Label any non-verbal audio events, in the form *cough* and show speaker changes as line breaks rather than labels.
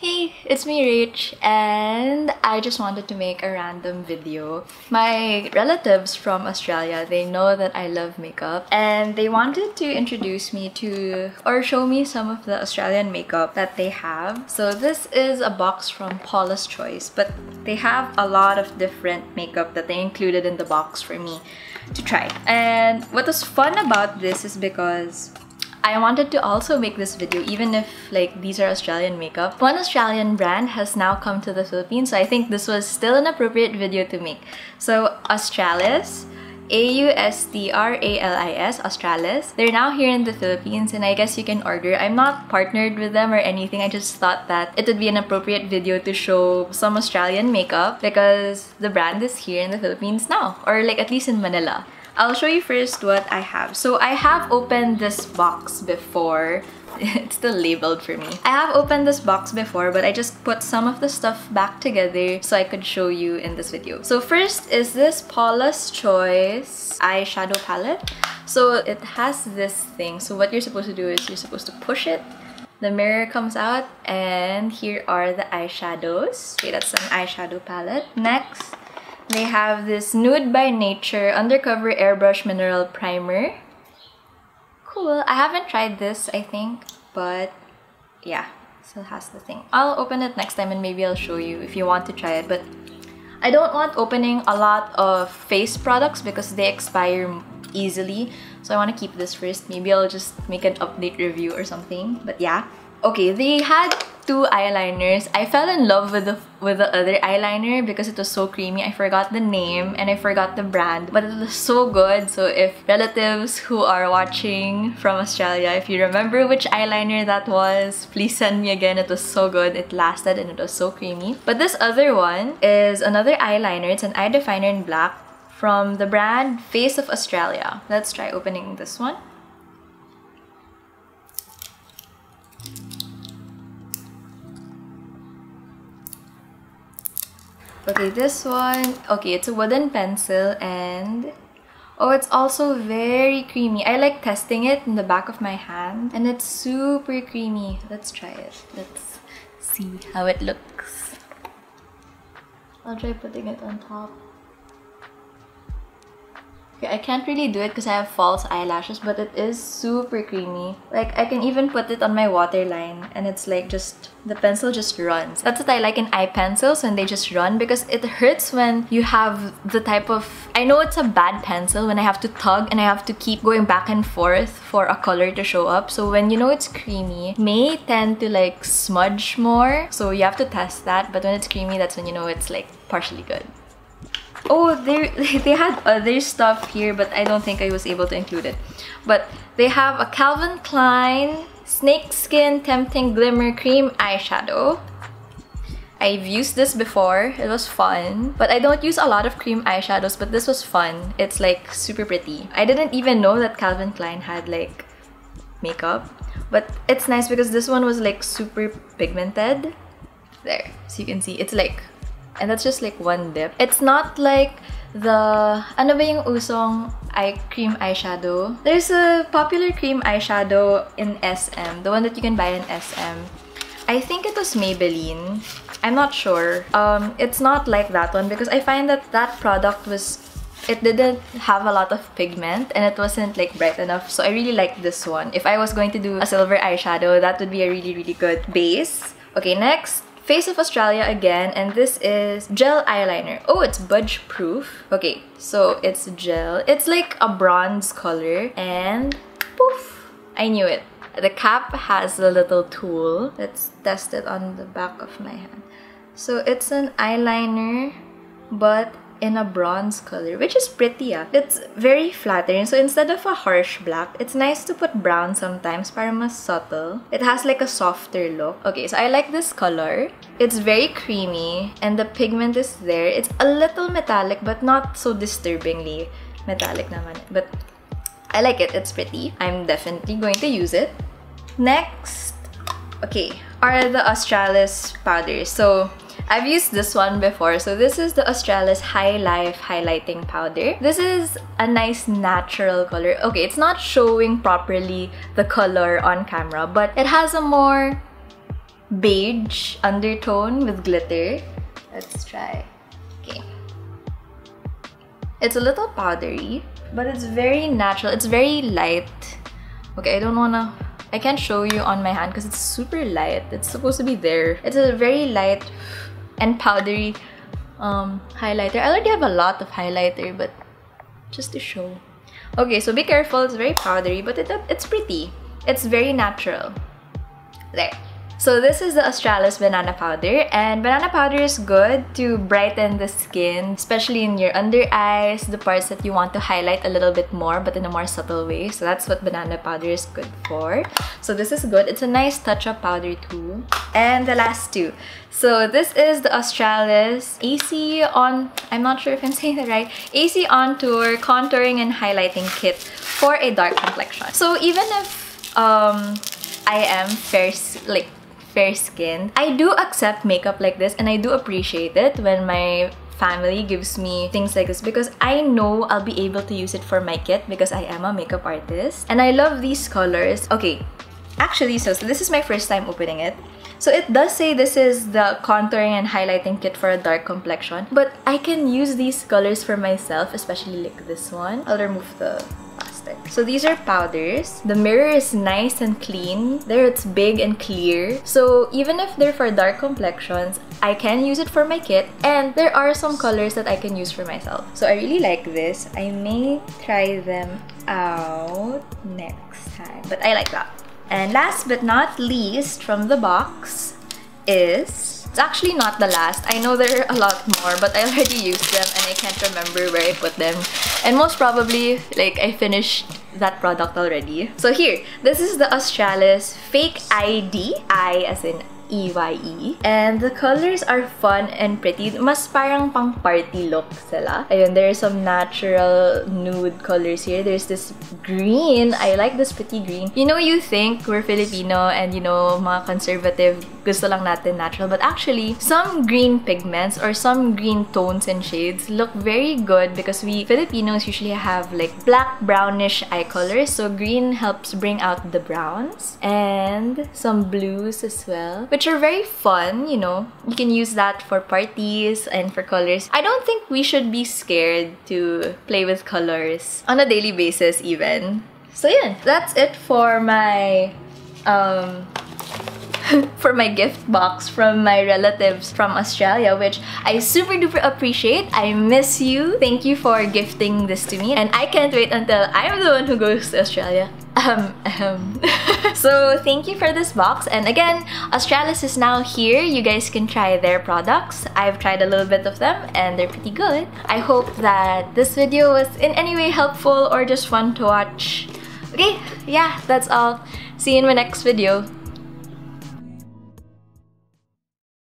Hey, it's me Rach and I just wanted to make a random video. My relatives from Australia, they know that I love makeup and they wanted to introduce me to or show me some of the Australian makeup that they have. So this is a box from Paula's Choice but they have a lot of different makeup that they included in the box for me to try. And what was fun about this is because I wanted to also make this video even if like these are Australian makeup. One Australian brand has now come to the Philippines so I think this was still an appropriate video to make. So Australis, A-U-S-T-R-A-L-I-S, Australis. They're now here in the Philippines and I guess you can order. I'm not partnered with them or anything. I just thought that it would be an appropriate video to show some Australian makeup because the brand is here in the Philippines now or like at least in Manila. I'll show you first what I have. So I have opened this box before. *laughs* it's still labeled for me. I have opened this box before, but I just put some of the stuff back together so I could show you in this video. So first is this Paula's Choice eyeshadow palette. So it has this thing. So what you're supposed to do is you're supposed to push it the mirror comes out and here are the eyeshadows. Okay, that's an eyeshadow palette. Next, they have this Nude by Nature Undercover Airbrush Mineral Primer. Cool. I haven't tried this, I think, but yeah, still has the thing. I'll open it next time and maybe I'll show you if you want to try it, but I don't want opening a lot of face products because they expire easily. So I want to keep this first. Maybe I'll just make an update review or something. But yeah. Okay, they had two eyeliners. I fell in love with the with the other eyeliner because it was so creamy. I forgot the name and I forgot the brand, but it was so good. So if relatives who are watching from Australia, if you remember which eyeliner that was, please send me again. It was so good. It lasted and it was so creamy. But this other one is another eyeliner. It's an eye definer in black from the brand Face of Australia. Let's try opening this one. Okay, this one, okay, it's a wooden pencil and oh, it's also very creamy. I like testing it in the back of my hand and it's super creamy. Let's try it. Let's see how it looks. I'll try putting it on top. Okay, I can't really do it because I have false eyelashes, but it is super creamy. Like, I can even put it on my waterline and it's like just, the pencil just runs. That's what I like in eye pencils when they just run because it hurts when you have the type of, I know it's a bad pencil when I have to tug and I have to keep going back and forth for a color to show up. So when you know it's creamy, may tend to like smudge more. So you have to test that. But when it's creamy, that's when you know it's like partially good. Oh, they *laughs* they had other stuff here, but I don't think I was able to include it. But they have a Calvin Klein Snakeskin Tempting Glimmer Cream Eyeshadow. I've used this before. It was fun. But I don't use a lot of cream eyeshadows, but this was fun. It's like super pretty. I didn't even know that Calvin Klein had like makeup. But it's nice because this one was like super pigmented. There, so you can see. It's like and that's just like one dip. It's not like the ano ba yung usong eye cream eyeshadow? There's a popular cream eyeshadow in SM, the one that you can buy in SM. I think it was Maybelline. I'm not sure. Um, it's not like that one because I find that that product was it didn't have a lot of pigment and it wasn't like bright enough so I really like this one. If I was going to do a silver eyeshadow, that would be a really really good base. Okay, next Face of Australia again, and this is gel eyeliner. Oh, it's budge proof. Okay, so it's gel. It's like a bronze color, and poof! I knew it. The cap has a little tool. Let's test it on the back of my hand. So it's an eyeliner, but in a bronze color, which is pretty ah. It's very flattering. So instead of a harsh black, it's nice to put brown sometimes para mas subtle. It has like a softer look. Okay, so I like this color. It's very creamy and the pigment is there. It's a little metallic but not so disturbingly metallic naman. But I like it. It's pretty. I'm definitely going to use it. Next, okay, are the Australis powders. So I've used this one before. So this is the Australis High Life Highlighting Powder. This is a nice natural color. Okay, it's not showing properly the color on camera, but it has a more beige undertone with glitter. Let's try. Okay. It's a little powdery, but it's very natural. It's very light. Okay, I don't wanna... I can't show you on my hand because it's super light. It's supposed to be there. It's a very light and powdery um, highlighter. I already have a lot of highlighter, but just to show. Okay, so be careful. It's very powdery, but it, it's pretty. It's very natural. There. So this is the Australis banana powder and banana powder is good to brighten the skin, especially in your under eyes, the parts that you want to highlight a little bit more but in a more subtle way. So that's what banana powder is good for. So this is good. It's a nice touch-up powder too. And the last two. So this is the Australis AC on, I'm not sure if I'm *laughs* saying that right, AC On Tour Contouring and Highlighting Kit for a dark complexion. So even if um, I am fair, like fair skin. I do accept makeup like this and I do appreciate it when my family gives me things like this because I know I'll be able to use it for my kit because I am a makeup artist. And I love these colors. Okay, actually, so, so this is my first time opening it. So it does say this is the contouring and highlighting kit for a dark complexion. But I can use these colors for myself, especially like this one. I'll remove the so these are powders. The mirror is nice and clean. There it's big and clear. So even if they're for dark complexions, I can use it for my kit. And there are some colors that I can use for myself. So I really like this. I may try them out next time. But I like that. And last but not least from the box is it's actually not the last. I know there are a lot more, but I already used them and I can't remember where I put them. And most probably, like, I finished that product already. So here, this is the Australis Fake ID. I as in EYE. And the colors are fun and pretty. Mas parang pang party look sila. Ayun, there are some natural nude colors here. There's this green. I like this pretty green. You know, you think we're Filipino and you know, mga conservative, gusto lang natin natural. But actually, some green pigments or some green tones and shades look very good because we Filipinos usually have like black brownish eye colors. So green helps bring out the browns. And some blues as well which are very fun, you know. You can use that for parties and for colors. I don't think we should be scared to play with colors on a daily basis even. So yeah, that's it for my um *laughs* for my gift box from my relatives from Australia, which I super duper appreciate. I miss you. Thank you for gifting this to me. And I can't wait until I'm the one who goes to Australia. Um, um. *laughs* so thank you for this box. And again, Australis is now here. You guys can try their products. I've tried a little bit of them and they're pretty good. I hope that this video was in any way helpful or just fun to watch. Okay, yeah, that's all. See you in my next video.